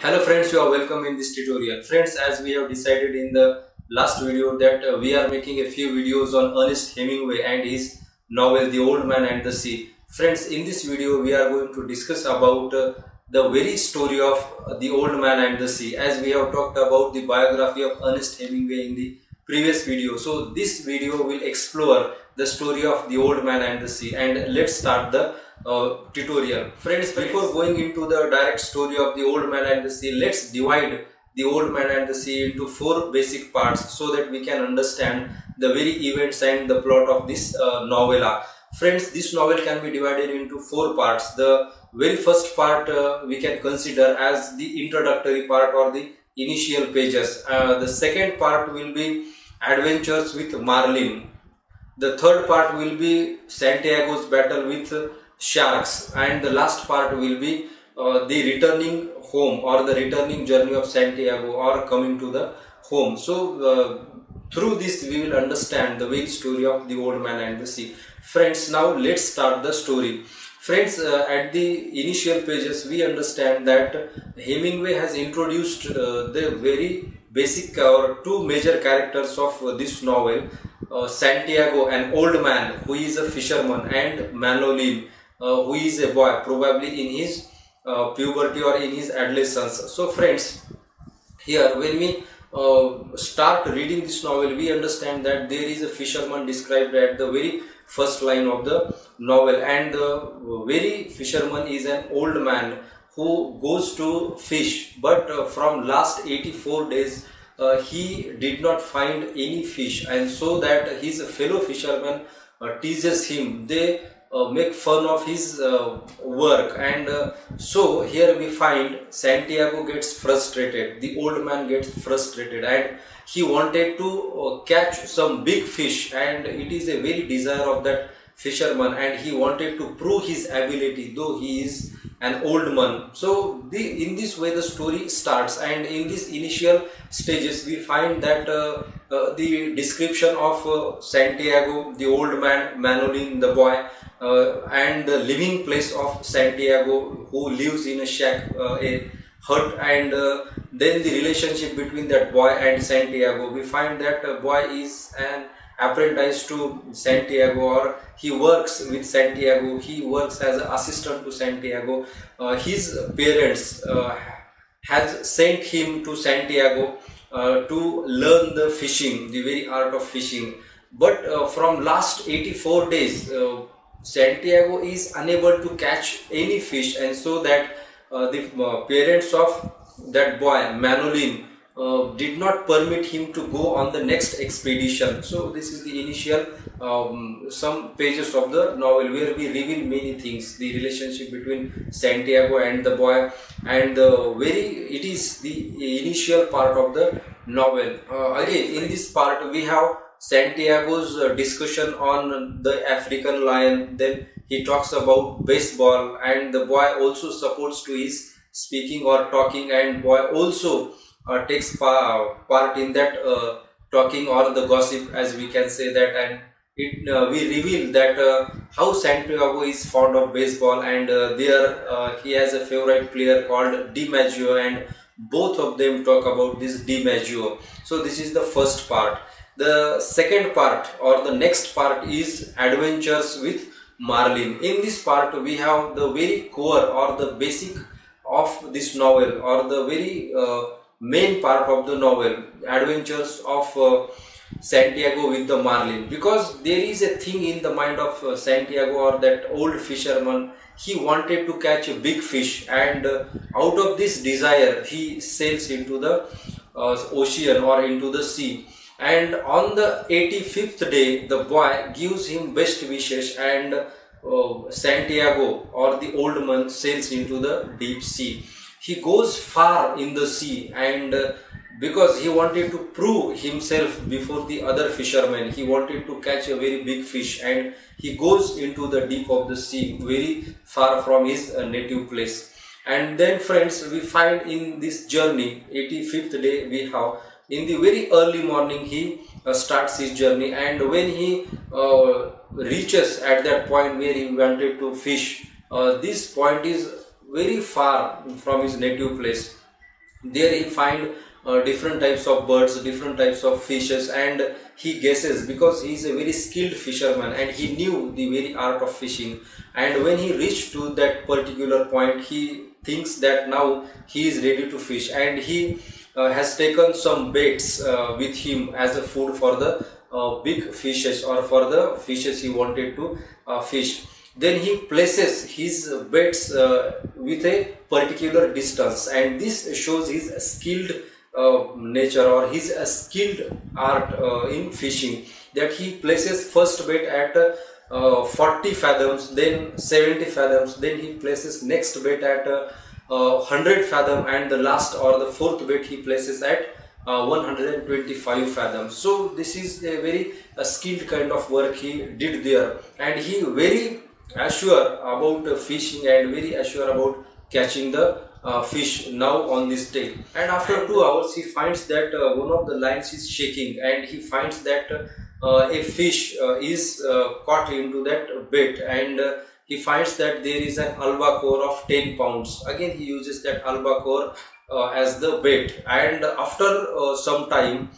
Hello friends, you are welcome in this tutorial. Friends, as we have decided in the last video that uh, we are making a few videos on Ernest Hemingway and his novel The Old Man and the Sea. Friends, in this video we are going to discuss about uh, the very story of uh, The Old Man and the Sea as we have talked about the biography of Ernest Hemingway in the previous video. So this video will explore the story of The Old Man and the Sea and let's start the uh, tutorial. Friends, before going into the direct story of the old man and the sea, let's divide the old man and the sea into four basic parts so that we can understand the very events and the plot of this uh, novella. Friends, this novel can be divided into four parts. The very first part uh, we can consider as the introductory part or the initial pages. Uh, the second part will be adventures with Marlin. The third part will be Santiago's battle with sharks and the last part will be uh, the returning home or the returning journey of Santiago or coming to the home. So uh, through this we will understand the very story of the old man and the sea. Friends now let's start the story. Friends uh, at the initial pages we understand that Hemingway has introduced uh, the very basic or two major characters of this novel uh, Santiago an old man who is a fisherman and Manolin who is a boy probably in his uh, puberty or in his adolescence. So friends here when we uh, start reading this novel we understand that there is a fisherman described at the very first line of the novel. And the very fisherman is an old man who goes to fish but uh, from last 84 days uh, he did not find any fish. And so that his fellow fisherman uh, teases him. They uh, make fun of his uh, work. And uh, so here we find Santiago gets frustrated. The old man gets frustrated. And he wanted to uh, catch some big fish. And it is a very desire of that fisherman. And he wanted to prove his ability though he is an old man. So the, in this way the story starts. And in this initial stages we find that uh, uh, the description of Santiago the old man Manolin the boy uh, and the living place of Santiago who lives in a shack, uh, a hut and uh, then the relationship between that boy and Santiago. We find that boy is an apprentice to Santiago or he works with Santiago, he works as an assistant to Santiago. Uh, his parents uh, has sent him to Santiago uh, to learn the fishing, the very art of fishing. But from last 84 days, Santiago is unable to catch any fish and so that uh, the uh, parents of that boy Manolin uh, did not permit him to go on the next expedition. So this is the initial um, some pages of the novel where we reveal many things the relationship between Santiago and the boy and the very it is the initial part of the novel. Uh, again in this part we have Santiago's uh, discussion on the African lion. Then he talks about baseball, and the boy also supports to his speaking or talking, and boy also uh, takes pa part in that uh, talking or the gossip, as we can say that, and it uh, we reveal that uh, how Santiago is fond of baseball, and uh, there he has a favorite player called DiMaggio, and both of them talk about this DiMaggio. So this is the first part the second part or the next part is adventures with Marlin. In this part we have the very core or the basic of this novel or the very uh, main part of the novel adventures of uh, Santiago with the Marlin because there is a thing in the mind of uh, Santiago or that old fisherman he wanted to catch a big fish and uh, out of this desire he sails into the uh, ocean or into the sea and on the 85th day the boy gives him best wishes and uh, Santiago or the old man sails into the deep sea. He goes far in the sea and uh, because he wanted to prove himself before the other fishermen he wanted to catch a very big fish and he goes into the deep of the sea very far from his uh, native place and then friends we find in this journey 85th day we have in the very early morning he uh, starts his journey. And when he uh, reaches at that point where he wanted to fish uh, this point is very far from his native place. There he find uh, different types of birds different types of fishes and he guesses because he is a very skilled fisherman and he knew the very art of fishing. And when he reached to that particular point he thinks that now he is ready to fish. And he has taken some baits uh, with him as a food for the uh, big fishes or for the fishes he wanted to uh, fish. Then he places his baits uh, with a particular distance and this shows his skilled uh, nature or his uh, skilled art uh, in fishing. That he places first bait at uh, 40 fathoms then 70 fathoms then he places next bait at 100 fathom and the last or the fourth bait he places at uh, 125 fathoms so this is a very uh, skilled kind of work he did there. And he very assure about fishing and very assure about catching the uh, fish now on this day. And after two hours he finds that uh, one of the lines is shaking and he finds that uh, a fish uh, is uh, caught into that bait and uh, he finds that there is an albacore of 10 pounds. Again he uses that alba albacore as the bait. And after some time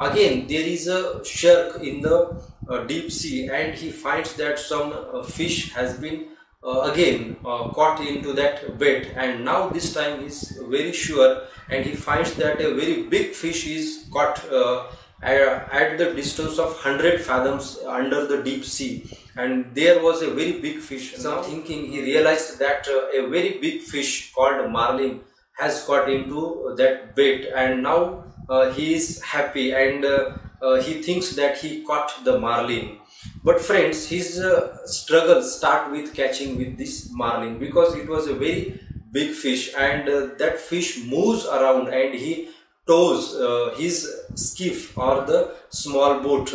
again there is a shark in the uh, deep sea and he finds that some uh, fish has been uh, again uh, caught into that bait. And now this time he's very sure and he finds that a very big fish is caught uh, at the distance of 100 fathoms under the deep sea and there was a very big fish. So thinking he realized that uh, a very big fish called marlin has got into that bait. And now uh, he is happy and uh, uh, he thinks that he caught the marlin. But friends his uh, struggle start with catching with this marlin because it was a very big fish. And uh, that fish moves around and he tows uh, his skiff or the small boat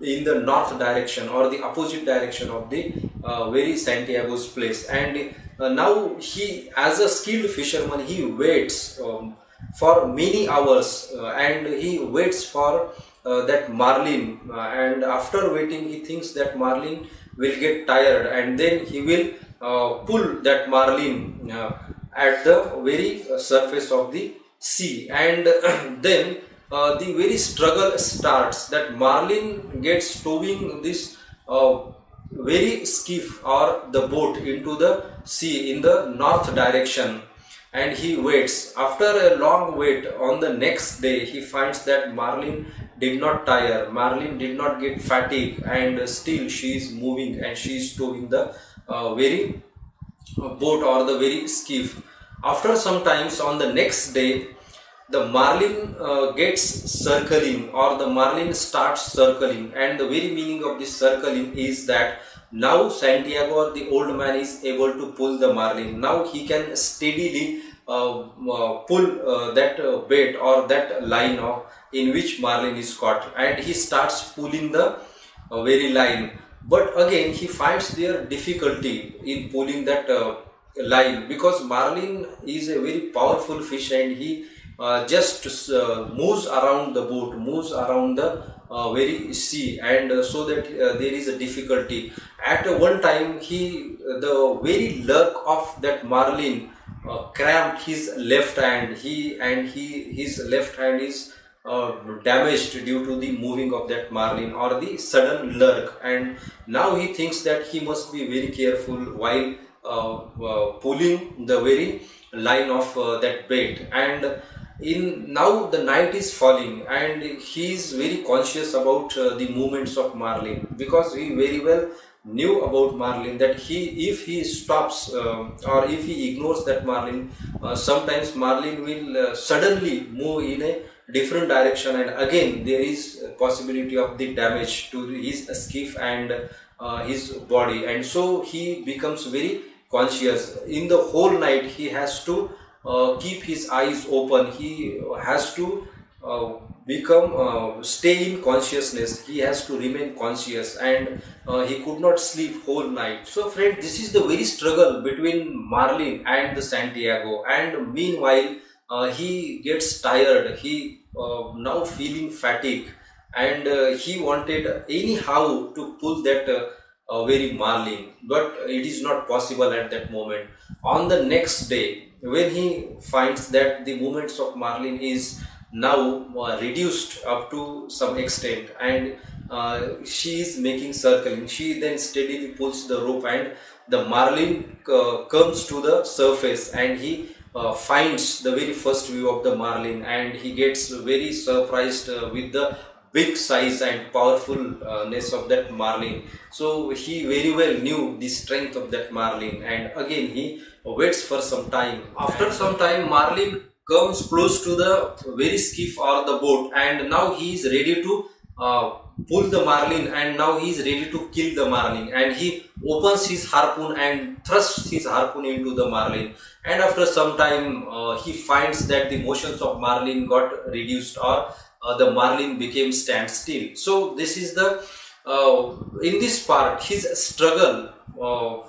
in the north direction or the opposite direction of the uh, very Santiago's place. And now he as a skilled fisherman he waits um, for many hours and he waits for uh, that marlin. Uh, and after waiting he thinks that marlin will get tired and then he will uh, pull that marlin uh, at the very surface of the sea. And then uh, the very struggle starts that marlin gets towing this very skiff or the boat into the sea in the north direction and he waits. After a long wait on the next day, he finds that Marlin did not tire, Marlin did not get fatigue and still she is moving and she is towing the uh, very uh, boat or the very skiff. After some times on the next day, the marlin uh, gets circling or the marlin starts circling and the very meaning of this circling is that now Santiago or the old man is able to pull the marlin. Now he can steadily uh, uh, pull uh, that uh, bait or that line of in which marlin is caught and he starts pulling the uh, very line. But again he finds their difficulty in pulling that line because marlin is a very powerful fish and he just moves around the boat, moves around the uh, very sea and uh, so that uh, there is a difficulty. At one time he the very lurk of that marlin uh, cramped his left hand. He and he his left hand is uh, damaged due to the moving of that marlin or the sudden lurk. And now he thinks that he must be very careful while uh, pulling the very line of that bait. And in now the night is falling and he is very conscious about uh, the movements of marlin because he very well knew about marlin that he if he stops uh, or if he ignores that marlin uh, sometimes marlin will uh, suddenly move in a different direction and again there is possibility of the damage to his skiff and uh, his body and so he becomes very conscious. In the whole night he has to keep his eyes open. He has to uh, become uh, stay in consciousness. He has to remain conscious and uh, he could not sleep whole night. So friend this is the very struggle between marlin and the santiago and meanwhile uh, he gets tired. He uh, now feeling fatigue. And he wanted anyhow to pull that very marlin. But it is not possible at that moment. On the next day when he finds that the movements of marlin is now uh, reduced up to some extent and uh, she is making circling she then steadily pulls the rope and the marlin uh, comes to the surface and he uh, finds the very first view of the marlin and he gets very surprised uh, with the big size and powerfulness of that marlin. So he very well knew the strength of that marlin and again he waits for some time. After some time marlin comes close to the very skiff or the boat and now he is ready to uh, pull the marlin and now he is ready to kill the marlin. And he opens his harpoon and thrusts his harpoon into the marlin. And after some time uh, he finds that the motions of marlin got reduced or uh, the marlin became standstill. So this is the uh, in this part his struggle uh,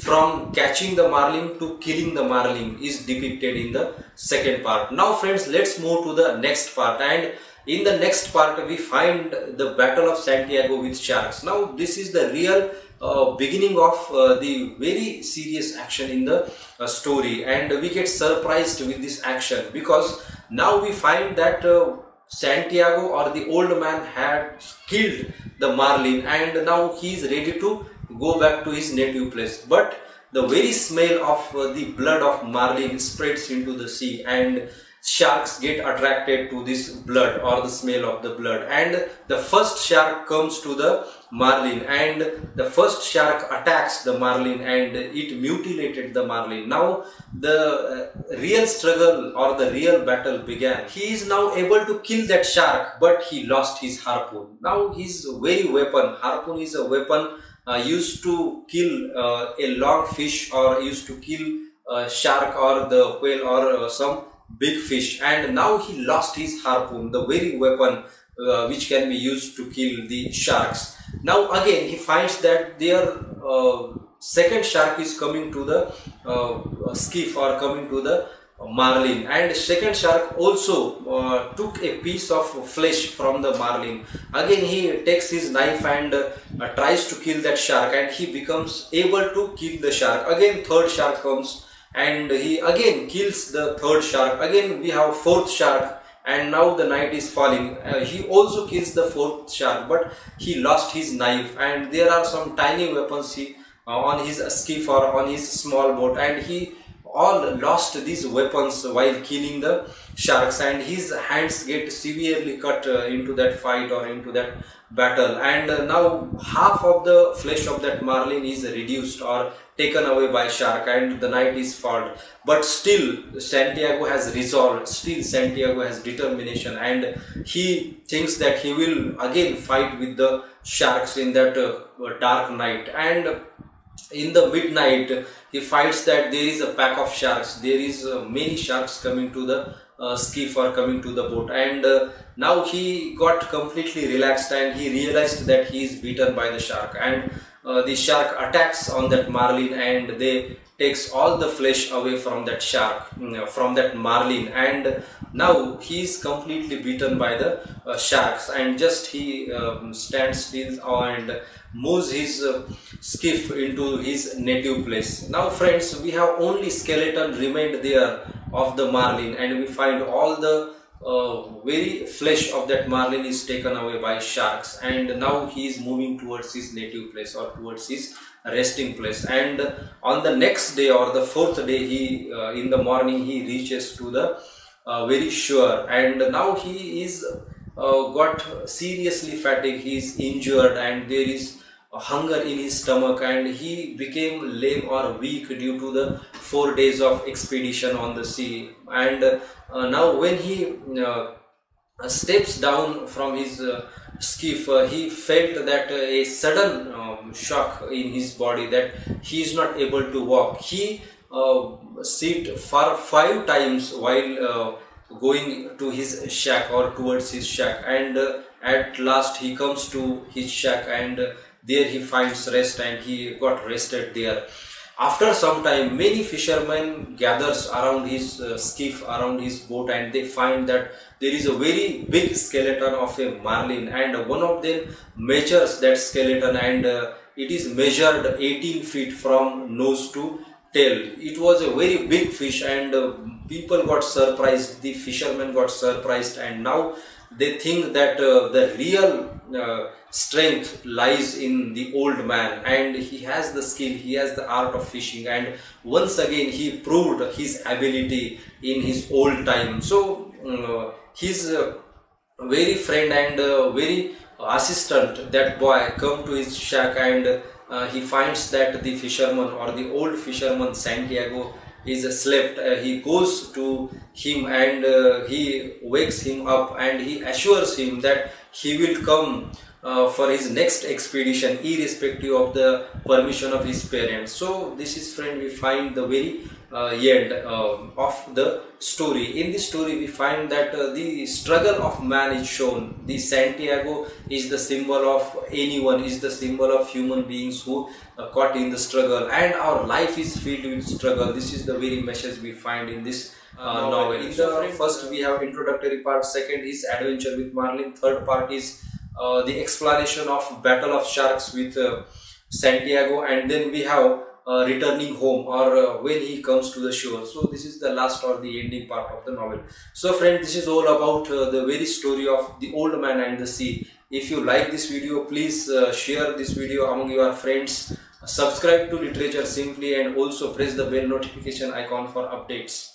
from catching the marlin to killing the marlin is depicted in the second part. Now friends, let's move to the next part and in the next part we find the battle of Santiago with sharks. Now this is the real uh, beginning of uh, the very serious action in the uh, story and we get surprised with this action because now we find that uh, Santiago or the old man had killed the marlin and now he is ready to go back to his native place. But the very smell of uh, the blood of marlin spreads into the sea and sharks get attracted to this blood or the smell of the blood. And the first shark comes to the marlin and the first shark attacks the marlin and it mutilated the marlin. Now the uh, real struggle or the real battle began. He is now able to kill that shark but he lost his harpoon. Now his very weapon harpoon is a weapon used to kill uh, a long fish or used to kill a shark or the whale or uh, some big fish. And now he lost his harpoon the very weapon uh, which can be used to kill the sharks. Now again he finds that their uh, second shark is coming to the uh, skiff or coming to the marlin. And second shark also uh, took a piece of flesh from the marlin. Again he takes his knife and uh, tries to kill that shark and he becomes able to kill the shark. Again third shark comes and he again kills the third shark. Again we have fourth shark and now the night is falling. Uh, he also kills the fourth shark but he lost his knife. And there are some tiny weapons he uh, on his skiff or on his small boat. And he all lost these weapons while killing the sharks and his hands get severely cut uh, into that fight or into that battle. And uh, now half of the flesh of that marlin is reduced or taken away by shark and the night is fallen but still santiago has resolved still santiago has determination and he thinks that he will again fight with the sharks in that uh, dark night. And in the midnight he finds that there is a pack of sharks. There is uh, many sharks coming to the uh, skiff or coming to the boat. And uh, now he got completely relaxed and he realized that he is beaten by the shark. And uh, the shark attacks on that marlin and they takes all the flesh away from that shark mm, from that marlin. And now he is completely beaten by the uh, sharks. And just he um, stands still and moves his uh, skiff into his native place. Now friends, we have only skeleton remained there of the marlin and we find all the uh, very flesh of that marlin is taken away by sharks and now he is moving towards his native place or towards his resting place and on the next day or the fourth day he uh, in the morning he reaches to the uh, very shore and now he is uh, got seriously fatigued he is injured and there is hunger in his stomach and he became lame or weak due to the four days of expedition on the sea. And uh, now when he uh, steps down from his uh, skiff uh, he felt that uh, a sudden um, shock in his body that he is not able to walk. He uh, sit for five times while going to his shack or towards his shack. And at last he comes to his shack and there he finds rest and he got rested there after some time many fishermen gathers around his uh, skiff around his boat and they find that there is a very big skeleton of a marlin and one of them measures that skeleton and uh, it is measured 18 feet from nose to tail. It was a very big fish and uh, people got surprised. The fishermen got surprised and now they think that uh, the real uh, strength lies in the old man and he has the skill he has the art of fishing and once again he proved his ability in his old time. So uh, his uh, very friend and uh, very assistant that boy come to his shack and uh, he finds that the fisherman or the old fisherman santiago is slept uh, he goes to him and uh, he wakes him up and he assures him that he will come uh, for his next expedition irrespective of the permission of his parents. So this is friend we find the very end uh, of the story. In this story we find that uh, the struggle of man is shown. The santiago is the symbol of anyone is the symbol of human beings who uh, caught in the struggle. And our life is filled with struggle. This is the very message we find in this uh, novel. in the first we have introductory part. Second is adventure with marlin. Third part is uh, the explanation of battle of sharks with uh, santiago. And then we have uh, returning home or uh, when he comes to the shore. So this is the last or the ending part of the novel. So friend this is all about uh, the very story of the old man and the sea. If you like this video please uh, share this video among your friends. Subscribe to literature simply and also press the bell notification icon for updates